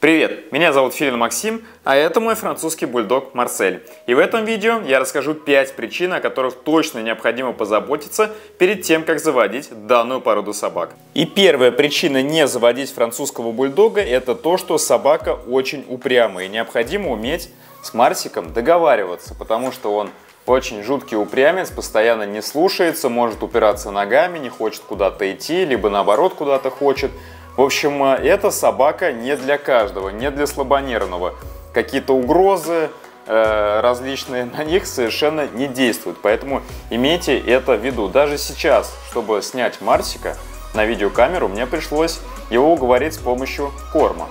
Привет, меня зовут Филин Максим, а это мой французский бульдог Марсель. И в этом видео я расскажу 5 причин, о которых точно необходимо позаботиться перед тем, как заводить данную породу собак. И первая причина не заводить французского бульдога – это то, что собака очень упрямая. И необходимо уметь с Марсиком договариваться, потому что он очень жуткий упрямец, постоянно не слушается, может упираться ногами, не хочет куда-то идти, либо наоборот куда-то хочет – в общем, э, эта собака не для каждого, не для слабонервного. Какие-то угрозы э, различные на них совершенно не действуют. Поэтому имейте это в виду. Даже сейчас, чтобы снять Марсика на видеокамеру, мне пришлось его уговорить с помощью корма.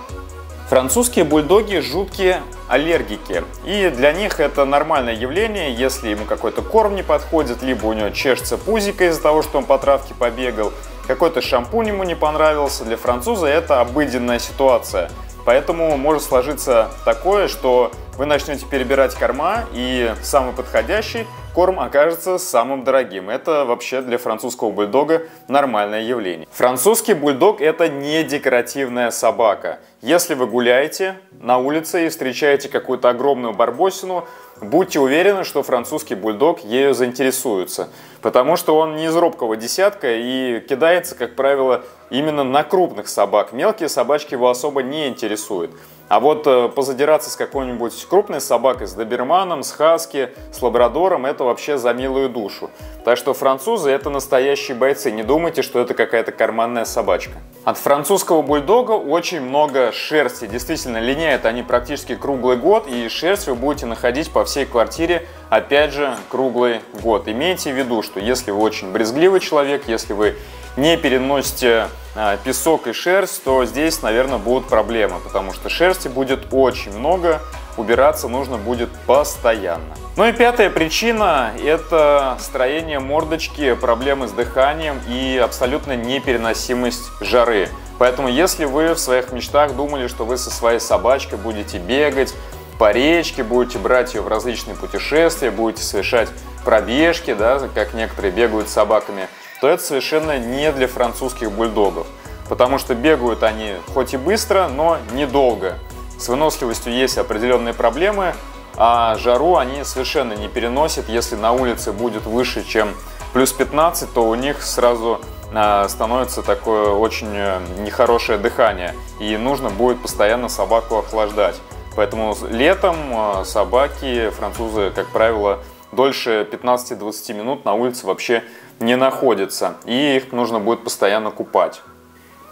Французские бульдоги жуткие аллергики. И для них это нормальное явление, если ему какой-то корм не подходит, либо у него чешется пузико из-за того, что он по травке побегал, какой-то шампунь ему не понравился. Для француза это обыденная ситуация. Поэтому может сложиться такое, что вы начнете перебирать корма, и самый подходящий корм окажется самым дорогим. Это вообще для французского бульдога нормальное явление. Французский бульдог это не декоративная собака. Если вы гуляете на улице и встречаете какую-то огромную барбосину, будьте уверены, что французский бульдог ею заинтересуется. Потому что он не из робкого десятка и кидается, как правило, именно на крупных собак. Мелкие собачки его особо не интересуют. А вот э, позадираться с какой-нибудь крупной собакой, с доберманом, с хаски, с лабрадором, это вообще за милую душу. Так что французы это настоящие бойцы, не думайте, что это какая-то карманная собачка. От французского бульдога очень много шерсти, действительно линяют они практически круглый год, и шерсть вы будете находить по всей квартире, опять же, круглый год. Имейте в виду, что если вы очень брезгливый человек, если вы не переносите а, песок и шерсть, то здесь, наверное, будут проблемы, потому что шерсти будет очень много, убираться нужно будет постоянно. Ну и пятая причина – это строение мордочки, проблемы с дыханием и абсолютно непереносимость жары. Поэтому если вы в своих мечтах думали, что вы со своей собачкой будете бегать по речке, будете брать ее в различные путешествия, будете совершать пробежки, да, как некоторые бегают с собаками – то это совершенно не для французских бульдогов. Потому что бегают они хоть и быстро, но недолго. С выносливостью есть определенные проблемы, а жару они совершенно не переносят. Если на улице будет выше, чем плюс 15, то у них сразу а, становится такое очень э, нехорошее дыхание. И нужно будет постоянно собаку охлаждать. Поэтому летом а, собаки, французы, как правило, дольше 15-20 минут на улице вообще не находятся, и их нужно будет постоянно купать.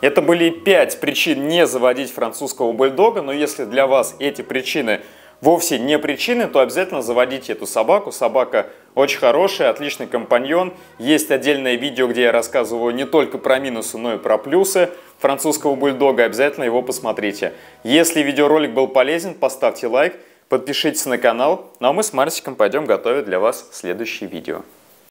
Это были 5 причин не заводить французского бульдога, но если для вас эти причины вовсе не причины, то обязательно заводите эту собаку. Собака очень хорошая, отличный компаньон. Есть отдельное видео, где я рассказываю не только про минусы, но и про плюсы французского бульдога. Обязательно его посмотрите. Если видеоролик был полезен, поставьте лайк, подпишитесь на канал. Ну а мы с Марсиком пойдем готовить для вас следующее видео.